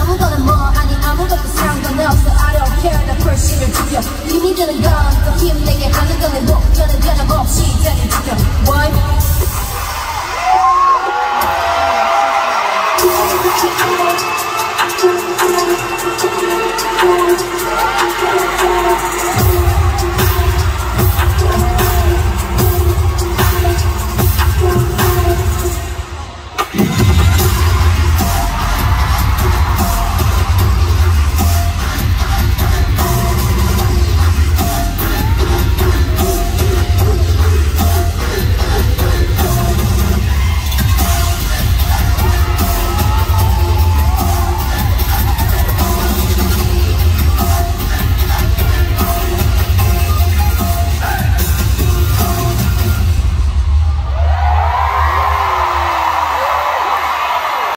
아무거나 뭐 아니 아무것도 상관없어. I don't care 나 불신을 죽여 힘이 드는 건또 힘내게 하는 건내 목표는 변함없이 자리 죽여 Why?